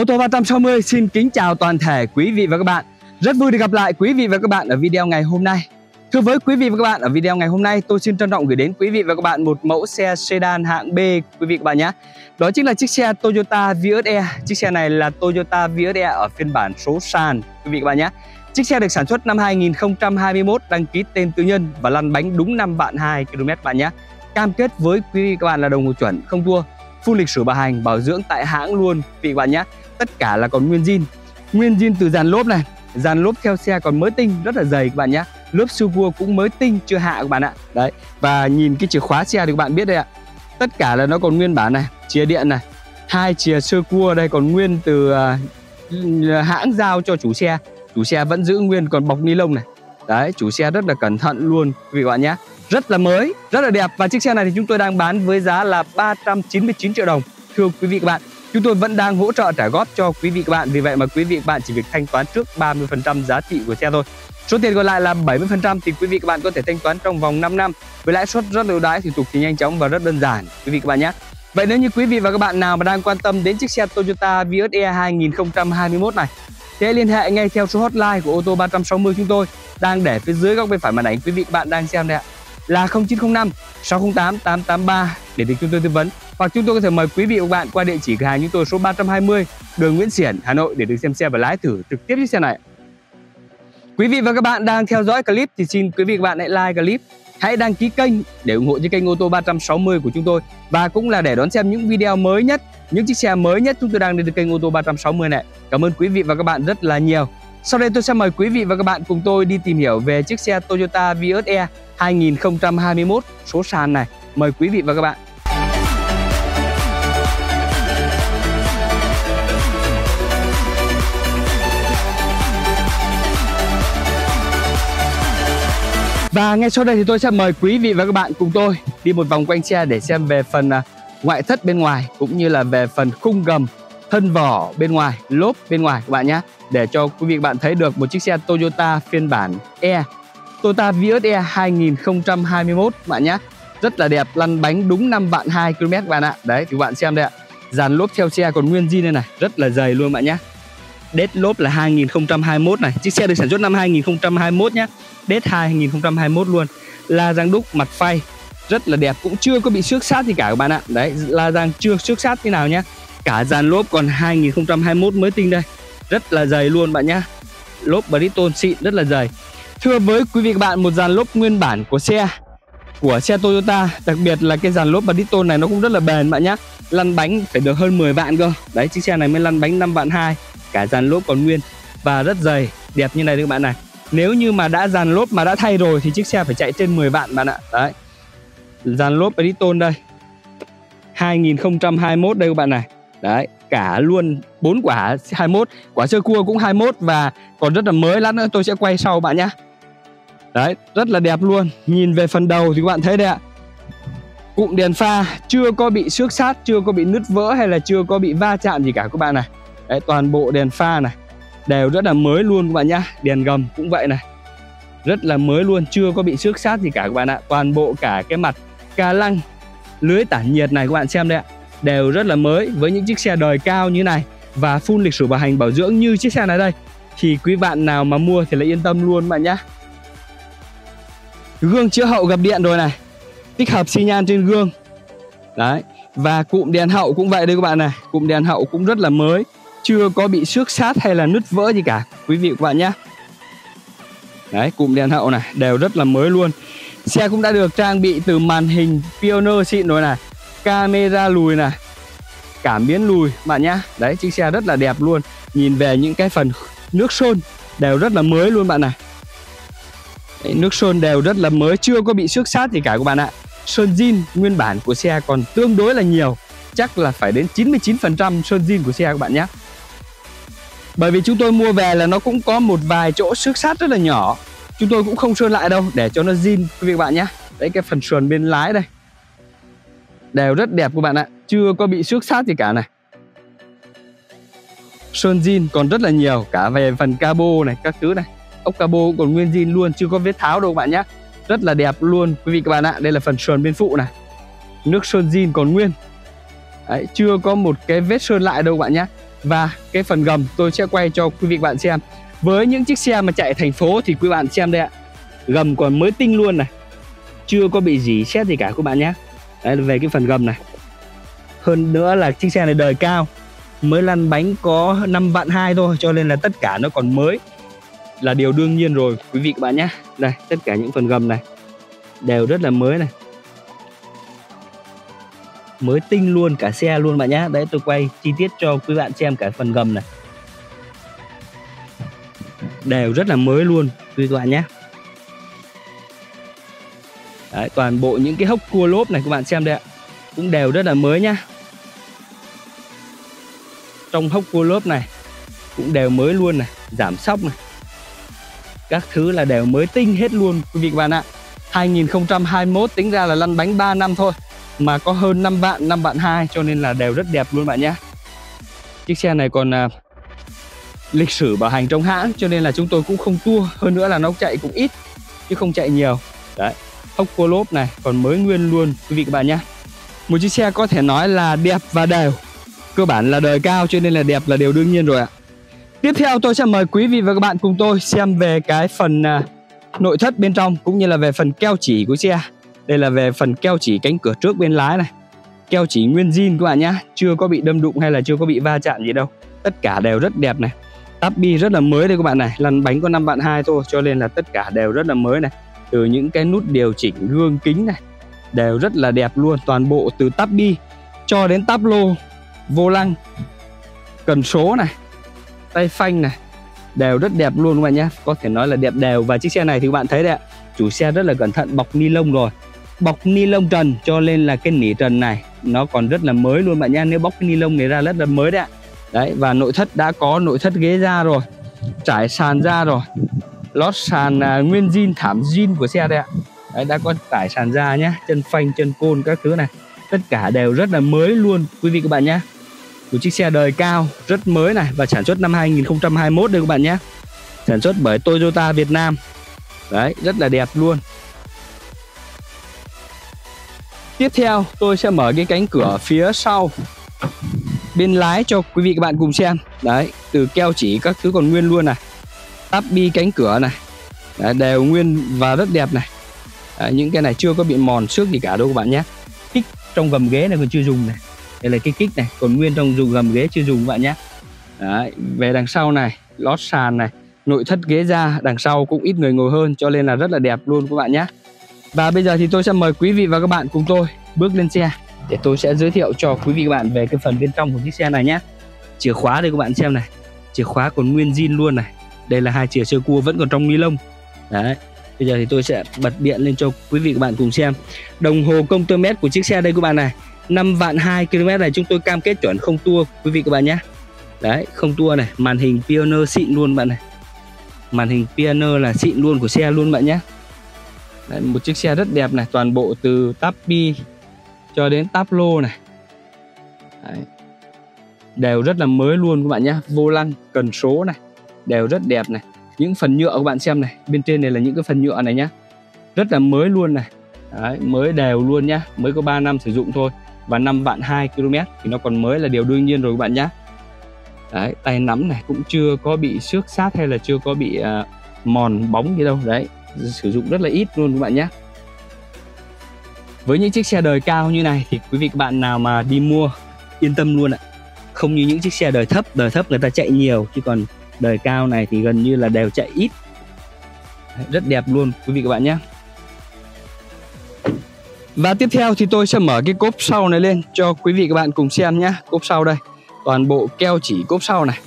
Ô tô 360 xin kính chào toàn thể quý vị và các bạn. Rất vui được gặp lại quý vị và các bạn ở video ngày hôm nay. Thưa với quý vị và các bạn, ở video ngày hôm nay tôi xin trân trọng gửi đến quý vị và các bạn một mẫu xe sedan hạng B quý vị và các bạn nhé. Đó chính là chiếc xe Toyota Vios E. Chiếc xe này là Toyota Vios E ở phiên bản số sàn quý vị và các bạn nhé. Chiếc xe được sản xuất năm 2021, đăng ký tên tư nhân và lăn bánh đúng năm bạn 2 km bạn nhé. Cam kết với quý vị và các bạn là đồng hồ chuẩn, không thua. Full lịch sử bảo hành, bảo dưỡng tại hãng luôn. Vị bạn nhé. Tất cả là còn nguyên zin. Nguyên zin từ dàn lốp này, dàn lốp theo xe còn mới tinh, rất là dày các bạn nhé. Lớp siêu vua cũng mới tinh chưa hạ các bạn ạ. Đấy và nhìn cái chìa khóa xe thì các bạn biết đây ạ. Tất cả là nó còn nguyên bản này chìa điện này. Hai chìa sơ cua đây còn nguyên từ uh, hãng giao cho chủ xe. Chủ xe vẫn giữ nguyên còn bọc ni lông này. Đấy chủ xe rất là cẩn thận luôn quý vị các bạn nhé rất là mới rất là đẹp. Và chiếc xe này thì chúng tôi đang bán với giá là 399 triệu đồng. Thưa quý vị các bạn chúng tôi vẫn đang hỗ trợ trả góp cho quý vị các bạn. Vì vậy mà quý vị các bạn chỉ việc thanh toán trước 30% giá trị của xe thôi. Số tiền còn lại là 70% thì quý vị các bạn có thể thanh toán trong vòng 5 năm. Với lãi suất rất ưu đãi, thủ tục thì nhanh chóng và rất đơn giản quý vị các bạn nhé. Vậy nếu như quý vị và các bạn nào mà đang quan tâm đến chiếc xe Toyota Vios E 2021 này thì hãy liên hệ ngay theo số hotline của ô tô 360 chúng tôi đang để phía dưới góc bên phải màn ảnh. Quý vị các bạn đang xem đây ạ là 0905 608 883 để được chúng tôi tư vấn hoặc chúng tôi có thể mời quý vị và các bạn qua địa chỉ cửa hàng chúng tôi số 320 đường Nguyễn Xiển Hà Nội để được xem xe và lái thử trực tiếp chiếc xe này. Quý vị và các bạn đang theo dõi clip thì xin quý vị và các bạn hãy like clip, hãy đăng ký kênh để ủng hộ cho kênh ô tô 360 của chúng tôi và cũng là để đón xem những video mới nhất, những chiếc xe mới nhất chúng tôi đang lên từ kênh ô tô 360 này. Cảm ơn quý vị và các bạn rất là nhiều. Sau đây tôi sẽ mời quý vị và các bạn cùng tôi đi tìm hiểu về chiếc xe Toyota Vios E 2021 số sàn này. Mời quý vị và các bạn. Và ngay sau đây thì tôi sẽ mời quý vị và các bạn cùng tôi đi một vòng quanh xe để xem về phần à, ngoại thất bên ngoài cũng như là về phần khung gầm, thân vỏ bên ngoài, lốp bên ngoài các bạn nhé. Để cho quý vị bạn thấy được một chiếc xe Toyota phiên bản E Toyota Vios E 2021 bạn nhé. Rất là đẹp, lăn bánh đúng 5 vạn 2 km các bạn ạ. Đấy thì bạn xem đây ạ. Dàn lốp theo xe còn nguyên zin đây này, rất là dày luôn bạn nhé. Đết lốp là 2021 này Chiếc xe được sản xuất năm 2021 nhé Đết 2021 luôn La răng đúc mặt phay Rất là đẹp cũng chưa có bị xước sát gì cả các bạn ạ Đấy la răng chưa xước sát thế nào nhé Cả dàn lốp còn 2021 mới tinh đây rất là dày luôn bạn nhá, Lốp Bridgestone xịn rất là dày. Thưa với quý vị các bạn một dàn lốp nguyên bản của xe của xe Toyota đặc biệt là cái dàn lốp Bridgestone này nó cũng rất là bền bạn nhá, lăn bánh phải được hơn 10 vạn cơ. Đấy chiếc xe này mới lăn bánh 5 vạn 2 cả dàn lốp còn nguyên và rất dày đẹp như này các bạn này. Nếu như mà đã dàn lốp mà đã thay rồi thì chiếc xe phải chạy trên 10 vạn bạn ạ. Đấy. Dàn lốp Bridgestone đây. 2021 đây các bạn này đấy cả luôn bốn quả 21 quả sơ cua cũng 21 và còn rất là mới lát nữa tôi sẽ quay sau bạn nhá. Đấy rất là đẹp luôn nhìn về phần đầu thì các bạn thấy đây ạ. Cụm đèn pha chưa có bị xước sát chưa có bị nứt vỡ hay là chưa có bị va chạm gì cả các bạn này. Đấy, toàn bộ đèn pha này đều rất là mới luôn các bạn nhá đèn gầm cũng vậy này. Rất là mới luôn chưa có bị xước sát gì cả các bạn ạ. Toàn bộ cả cái mặt ca lăng lưới tản nhiệt này các bạn xem đây ạ đều rất là mới với những chiếc xe đời cao như này và full lịch sử bảo hành bảo dưỡng như chiếc xe này đây. Thì quý bạn nào mà mua thì lại yên tâm luôn bạn nhá gương chữa hậu gập điện rồi này. Tích hợp xi nhan trên gương. Đấy, và cụm đèn hậu cũng vậy đây các bạn này. Cụm đèn hậu cũng rất là mới, chưa có bị xước sát hay là nứt vỡ gì cả, quý vị các bạn nhé. Đấy, cụm đèn hậu này đều rất là mới luôn. Xe cũng đã được trang bị từ màn hình Pioneer xịn rồi này camera lùi này. Cảm biến lùi bạn nhá. Đấy chiếc xe rất là đẹp luôn. Nhìn về những cái phần nước sơn đều rất là mới luôn bạn này đấy, nước sơn đều rất là mới chưa có bị xước sát gì cả các bạn ạ. Sơn zin nguyên bản của xe còn tương đối là nhiều. Chắc là phải đến 99% sơn zin của xe các bạn nhé bởi vì chúng tôi mua về là nó cũng có một vài chỗ xước sát rất là nhỏ. Chúng tôi cũng không sơn lại đâu để cho nó zin quý vị các bạn nhé đấy cái phần sườn bên lái đây đều rất đẹp các bạn ạ. Chưa có bị xước sát gì cả này. Sơn zin còn rất là nhiều cả về phần cabo này các thứ này. Ốc cabo còn nguyên zin luôn chưa có vết tháo đâu các bạn nhé rất là đẹp luôn quý vị các bạn ạ. Đây là phần sườn bên phụ này. Nước sơn zin còn nguyên. Đấy, chưa có một cái vết sơn lại đâu các bạn nhé và cái phần gầm tôi sẽ quay cho quý vị bạn xem. Với những chiếc xe mà chạy thành phố thì quý bạn xem đây ạ. Gầm còn mới tinh luôn này. Chưa có bị gì xét gì cả các bạn nhé đấy là về cái phần gầm này. Hơn nữa là chiếc xe này đời cao, mới lăn bánh có 5 vạn hai thôi, cho nên là tất cả nó còn mới. Là điều đương nhiên rồi, quý vị các bạn nhé. Đây, tất cả những phần gầm này đều rất là mới này. Mới tinh luôn cả xe luôn bạn nhé. Đấy, tôi quay chi tiết cho quý bạn xem cả phần gầm này. Đều rất là mới luôn, quý bạn nhé đấy, toàn bộ những cái hốc cua lốp này các bạn xem đây ạ. Cũng đều rất là mới nhá. Trong hốc cua lốp này cũng đều mới luôn này giảm sóc này. Các thứ là đều mới tinh hết luôn quý vị các bạn ạ. 2021 tính ra là lăn bánh 3 năm thôi mà có hơn 5 vạn 5 vạn 2 cho nên là đều rất đẹp luôn bạn nhé chiếc xe này còn à, lịch sử bảo hành trong hãng cho nên là chúng tôi cũng không tua hơn nữa là nó chạy cũng ít chứ không chạy nhiều. Đấy ốc cô lốp này, còn mới nguyên luôn, quý vị các bạn nhé. Một chiếc xe có thể nói là đẹp và đều. Cơ bản là đời cao cho nên là đẹp là điều đương nhiên rồi ạ. Tiếp theo tôi sẽ mời quý vị và các bạn cùng tôi xem về cái phần à, nội thất bên trong cũng như là về phần keo chỉ của xe. Đây là về phần keo chỉ cánh cửa trước bên lái này. Keo chỉ nguyên zin các bạn nhé, chưa có bị đâm đụng hay là chưa có bị va chạm gì đâu. Tất cả đều rất đẹp này. Tắp bi rất là mới đây các bạn này, lăn bánh có năm bạn hai thôi, cho nên là tất cả đều rất là mới này từ những cái nút điều chỉnh gương kính này, đều rất là đẹp luôn, toàn bộ từ tắp bi cho đến tắp lô, vô lăng, cần số này, tay phanh này, đều rất đẹp luôn các bạn nhé. Có thể nói là đẹp đều. Và chiếc xe này thì các bạn thấy đấy ạ, chủ xe rất là cẩn thận, bọc ni lông rồi. Bọc ni lông trần cho nên là cái nỉ trần này nó còn rất là mới luôn bạn nhé. Nếu bóc cái ni lông này ra rất là mới đấy ạ. Đấy, và nội thất đã có, nội thất ghế da rồi, trải sàn ra rồi lót sàn à, nguyên zin thảm zin của xe đây ạ. Đấy, đã có tải sàn ra nhé chân phanh chân côn các thứ này. Tất cả đều rất là mới luôn quý vị các bạn nhé một chiếc xe đời cao rất mới này và sản xuất năm 2021 đây các bạn nhé sản xuất bởi Toyota Việt Nam. Đấy rất là đẹp luôn. Tiếp theo tôi sẽ mở cái cánh cửa phía sau. Bên lái cho quý vị các bạn cùng xem. Đấy từ keo chỉ các thứ còn nguyên luôn này tắp bi cánh cửa này. Đấy, đều nguyên và rất đẹp này. Đấy, những cái này chưa có bị mòn xước gì cả đâu các bạn nhé. Kích trong gầm ghế này còn chưa dùng này. Đây là cái kích này còn nguyên trong dùng gầm ghế chưa dùng các bạn nhé. Đấy, về đằng sau này lót sàn này nội thất ghế da đằng sau cũng ít người ngồi hơn cho nên là rất là đẹp luôn các bạn nhé. Và bây giờ thì tôi sẽ mời quý vị và các bạn cùng tôi bước lên xe để tôi sẽ giới thiệu cho quý vị và các bạn về cái phần bên trong của chiếc xe này nhé. Chìa khóa đây các bạn xem này. Chìa khóa còn nguyên zin luôn này đây là hai chìa sơ cua vẫn còn trong ni lông. Đấy bây giờ thì tôi sẽ bật điện lên cho quý vị các bạn cùng xem. Đồng hồ công tơ mét của chiếc xe đây các bạn này 5 vạn 2 km này chúng tôi cam kết chuẩn không tua quý vị các bạn nhé. Đấy không tua này màn hình Pioneer xịn luôn bạn này. Màn hình Pioneer là xịn luôn của xe luôn bạn nhé. Đấy, một chiếc xe rất đẹp này toàn bộ từ tắp bi cho đến táp lô này. Đấy. đều rất là mới luôn các bạn nhé vô lăng cần số này đều rất đẹp này. Những phần nhựa các bạn xem này bên trên này là những cái phần nhựa này nhá. Rất là mới luôn này. Đấy, mới đều luôn nhá. Mới có 3 năm sử dụng thôi. Và năm vạn 2 km thì nó còn mới là điều đương nhiên rồi các bạn nhá. đấy tay nắm này cũng chưa có bị xước sát hay là chưa có bị uh, mòn bóng gì đâu. Đấy sử dụng rất là ít luôn các bạn nhé với những chiếc xe đời cao như này thì quý vị các bạn nào mà đi mua yên tâm luôn ạ. Không như những chiếc xe đời thấp đời thấp người ta chạy nhiều chứ còn đời cao này thì gần như là đều chạy ít. Rất đẹp luôn quý vị các bạn nhé. Và tiếp theo thì tôi sẽ mở cái cốp sau này lên cho quý vị các bạn cùng xem nhé. Cốp sau đây toàn bộ keo chỉ cốp sau này.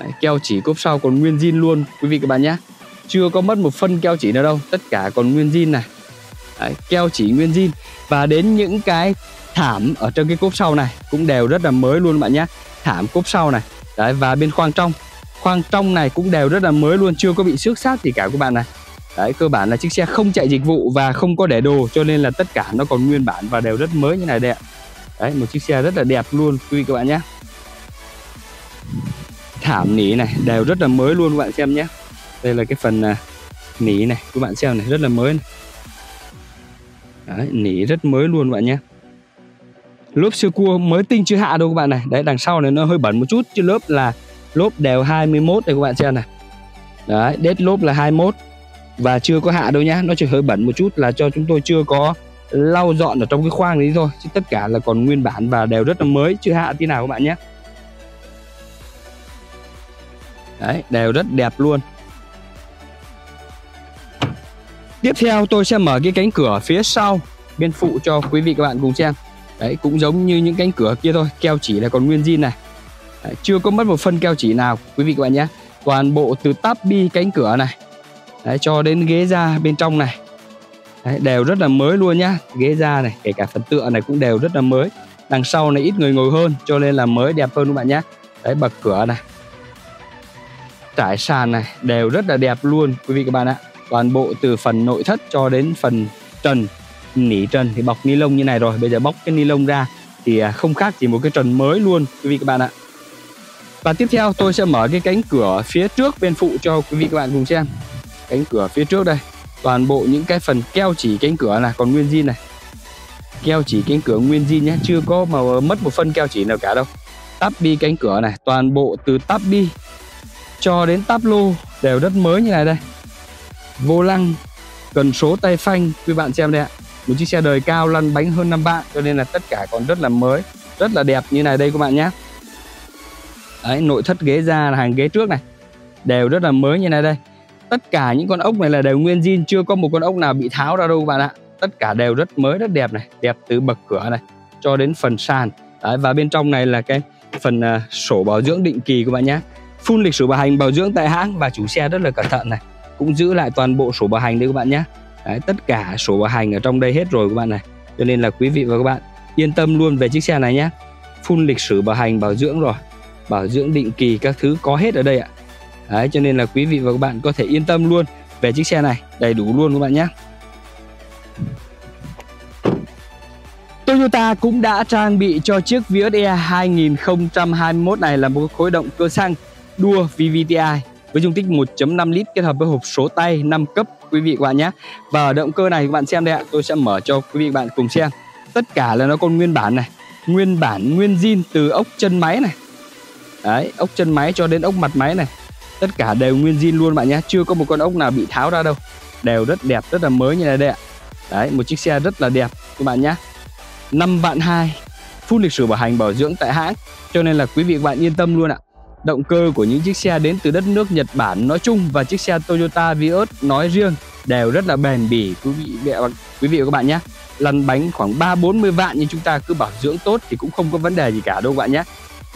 Đấy, keo chỉ cốp sau còn nguyên zin luôn quý vị các bạn nhé. Chưa có mất một phân keo chỉ nào đâu tất cả còn nguyên zin này. Đấy, keo chỉ nguyên zin. Và đến những cái thảm ở trong cái cốp sau này cũng đều rất là mới luôn bạn nhé. Thảm cốp sau này. Đấy, và bên khoang trong khoang trong này cũng đều rất là mới luôn chưa có bị xước sát gì cả các bạn này Đấy, cơ bản là chiếc xe không chạy dịch vụ và không có để đồ cho nên là tất cả nó còn nguyên bản và đều rất mới như này đây ạ. Đấy, một chiếc xe rất là đẹp luôn quý vị các bạn nhé. Thảm nỉ này đều rất là mới luôn các bạn xem nhé. Đây là cái phần à, nỉ này, các bạn xem này rất là mới này. Đấy, nỉ rất mới luôn các bạn nhé. lớp sơ cua mới tinh chưa hạ đâu các bạn này đấy đằng sau này nó hơi bẩn một chút chứ lớp là lốp đều 21 đây các bạn xem này. Đấy đết lốp là 21 và chưa có hạ đâu nhá, nó chỉ hơi bẩn một chút là cho chúng tôi chưa có lau dọn ở trong cái khoang đấy thôi. Chứ tất cả là còn nguyên bản và đều rất là mới, chưa hạ tí nào các bạn nhé. Đấy, đều rất đẹp luôn. Tiếp theo tôi sẽ mở cái cánh cửa phía sau, bên phụ cho quý vị các bạn cùng xem. Đấy, cũng giống như những cánh cửa kia thôi, keo chỉ là còn nguyên zin này chưa có mất một phân keo chỉ nào quý vị các bạn nhé. Toàn bộ từ tắp bi cánh cửa này đấy, cho đến ghế da bên trong này. Đấy, đều rất là mới luôn nhá. Ghế da này kể cả phần tựa này cũng đều rất là mới. Đằng sau này ít người ngồi hơn cho nên là mới đẹp hơn các bạn nhé đấy bậc cửa này trải sàn này đều rất là đẹp luôn quý vị các bạn ạ. Toàn bộ từ phần nội thất cho đến phần trần nỉ trần thì bọc ni lông như này rồi. Bây giờ bóc cái ni lông ra thì à, không khác gì một cái trần mới luôn quý vị các bạn ạ và tiếp theo tôi sẽ mở cái cánh cửa phía trước bên phụ cho quý vị các bạn cùng xem. Cánh cửa phía trước đây. Toàn bộ những cái phần keo chỉ cánh cửa là còn nguyên zin này. Keo chỉ cánh cửa nguyên zin nhé, chưa có mà mất một phân keo chỉ nào cả đâu. Tắp bi cánh cửa này, toàn bộ từ tắp bi cho đến tắp lô đều rất mới như này đây. Vô lăng, cần số tay phanh, quý bạn xem đây ạ. Một chiếc xe đời cao, lăn bánh hơn năm bạn cho nên là tất cả còn rất là mới, rất là đẹp như này đây các bạn nhé đấy nội thất ghế da là hàng ghế trước này. Đều rất là mới như này đây. Tất cả những con ốc này là đều nguyên zin chưa có một con ốc nào bị tháo ra đâu các bạn ạ. Tất cả đều rất mới rất đẹp này đẹp từ bậc cửa này cho đến phần sàn. Đấy, và bên trong này là cái phần uh, sổ bảo dưỡng định kỳ các bạn nhé phun lịch sử bảo hành bảo dưỡng tại hãng và chủ xe rất là cẩn thận này. Cũng giữ lại toàn bộ sổ bảo hành đấy các bạn nhé đấy, tất cả sổ bảo hành ở trong đây hết rồi các bạn này. Cho nên là quý vị và các bạn yên tâm luôn về chiếc xe này nhé phun lịch sử bảo hành bảo dưỡng rồi bảo dưỡng định kỳ các thứ có hết ở đây ạ đấy cho nên là quý vị và các bạn có thể yên tâm luôn về chiếc xe này đầy đủ luôn các bạn nhé Toyota cũng đã trang bị cho chiếc Vios E 2021 này là một khối động cơ xăng đua VVTi với dung tích 1.5 lít kết hợp với hộp số tay 5 cấp quý vị các bạn nhé. Và động cơ này các bạn xem đây ạ, tôi sẽ mở cho quý vị các bạn cùng xem. Tất cả là nó còn nguyên bản này, nguyên bản nguyên zin từ ốc chân máy này. Đấy, ốc chân máy cho đến ốc mặt máy này. Tất cả đều nguyên zin luôn bạn nhé, chưa có một con ốc nào bị tháo ra đâu. Đều rất đẹp, rất là mới như này đây ạ. Đấy, một chiếc xe rất là đẹp các bạn nhé. năm vạn hai full lịch sử bảo hành bảo dưỡng tại hãng cho nên là quý vị các bạn yên tâm luôn ạ động cơ của những chiếc xe đến từ đất nước Nhật Bản nói chung và chiếc xe Toyota Vios nói riêng đều rất là bền bỉ quý vị quý vị và các bạn nhé lăn bánh khoảng 3 40 vạn nhưng chúng ta cứ bảo dưỡng tốt thì cũng không có vấn đề gì cả đâu các bạn nhé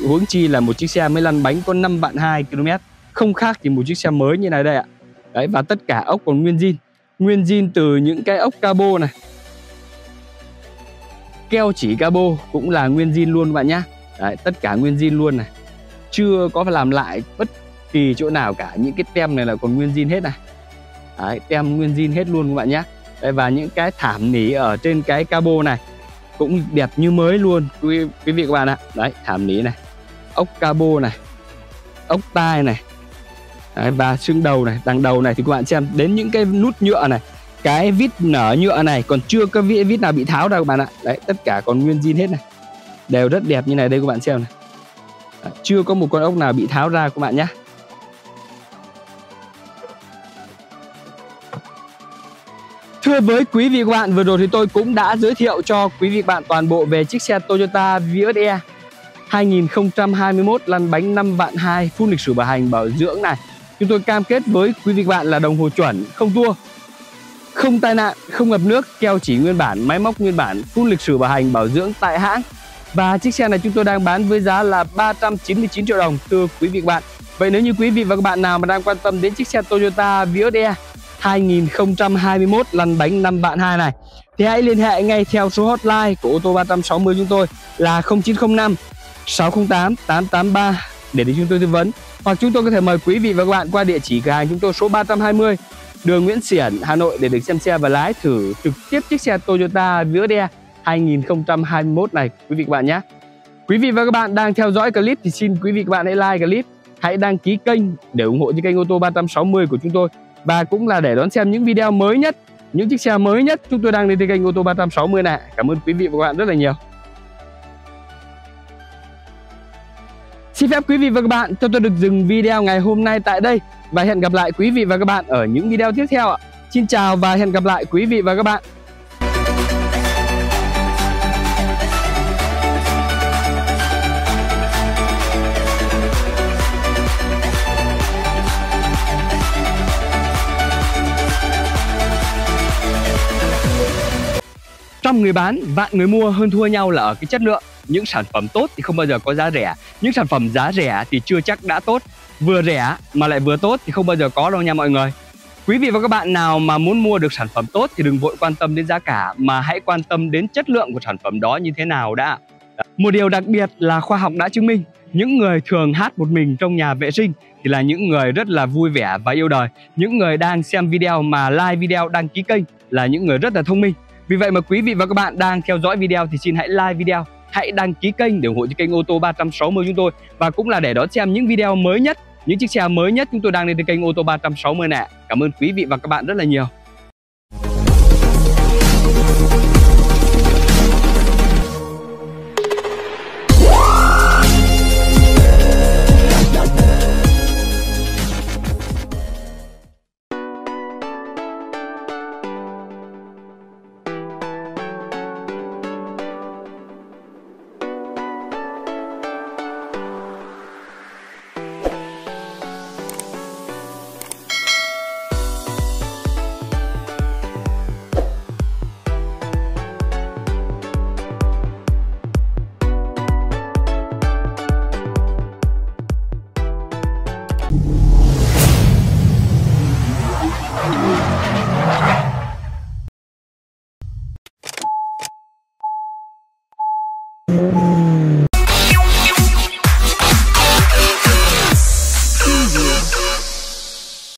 huống chi là một chiếc xe mới lăn bánh có 5 vạn 2 km. Không khác thì một chiếc xe mới như này đây ạ. Đấy và tất cả ốc còn nguyên zin. Nguyên zin từ những cái ốc cabo này. Keo chỉ cabo cũng là nguyên zin luôn các bạn nhé đấy, tất cả nguyên zin luôn này. Chưa có phải làm lại bất kỳ chỗ nào cả. Những cái tem này là còn nguyên zin hết này. Đấy, tem nguyên zin hết luôn các bạn nhé Đấy, và những cái thảm nỉ ở trên cái cabo này cũng đẹp như mới luôn. Quý, quý vị các bạn ạ. Đấy thảm nỉ này ốc cabo này ốc tai này. Đấy, và xương đầu này đằng đầu này thì các bạn xem đến những cái nút nhựa này cái vít nở nhựa này còn chưa có vít, vít nào bị tháo đâu các bạn ạ. Đấy tất cả còn nguyên zin hết này. Đều rất đẹp như này đây các bạn xem này. Chưa có một con ốc nào bị tháo ra các bạn nhé. Thưa với quý vị và các bạn, vừa rồi thì tôi cũng đã giới thiệu cho quý vị và bạn toàn bộ về chiếc xe Toyota Vios E 2021 lăn bánh 5 vạn 2 full lịch sử bảo hành bảo dưỡng này. Chúng tôi cam kết với quý vị các bạn là đồng hồ chuẩn, không tua, không tai nạn, không ngập nước, keo chỉ nguyên bản, máy móc nguyên bản, full lịch sử bảo hành bảo dưỡng tại hãng và chiếc xe này chúng tôi đang bán với giá là 399 triệu đồng thưa quý vị các bạn. Vậy nếu như quý vị và các bạn nào mà đang quan tâm đến chiếc xe Toyota Vios E 2021 lăn bánh 5 bạn 2 này thì hãy liên hệ ngay theo số hotline của ô tô 360 chúng tôi là 0905 608 883 để được chúng tôi tư vấn hoặc chúng tôi có thể mời quý vị và các bạn qua địa chỉ cửa hàng chúng tôi số 320 đường Nguyễn Xiển, Hà Nội để được xem xe và lái thử trực tiếp chiếc xe Toyota Vios 2021 này quý vị và các bạn nhé. Quý vị và các bạn đang theo dõi clip thì xin quý vị các bạn hãy like clip, hãy đăng ký kênh để ủng hộ cho kênh ô tô 360 của chúng tôi và cũng là để đón xem những video mới nhất, những chiếc xe mới nhất chúng tôi đang lên trên kênh ô tô 360 này. Cảm ơn quý vị và các bạn rất là nhiều. Phép quý vị và các bạn cho tôi được dừng video ngày hôm nay tại đây và hẹn gặp lại quý vị và các bạn ở những video tiếp theo ạ. Xin chào và hẹn gặp lại quý vị và các bạn. Trong người bán, vạn người mua hơn thua nhau là ở cái chất lượng. Những sản phẩm tốt thì không bao giờ có giá rẻ. Những sản phẩm giá rẻ thì chưa chắc đã tốt. Vừa rẻ mà lại vừa tốt thì không bao giờ có đâu nha mọi người. Quý vị và các bạn nào mà muốn mua được sản phẩm tốt thì đừng vội quan tâm đến giá cả mà hãy quan tâm đến chất lượng của sản phẩm đó như thế nào đã. Một điều đặc biệt là khoa học đã chứng minh những người thường hát một mình trong nhà vệ sinh thì là những người rất là vui vẻ và yêu đời. Những người đang xem video mà like video đăng ký kênh là những người rất là thông minh. Vì vậy mà quý vị và các bạn đang theo dõi video thì xin hãy like video, hãy đăng ký kênh để ủng hộ cho kênh ô tô 360 chúng tôi và cũng là để đón xem những video mới nhất, những chiếc xe mới nhất chúng tôi đang lên trên kênh ô tô 360 nè. Cảm ơn quý vị và các bạn rất là nhiều.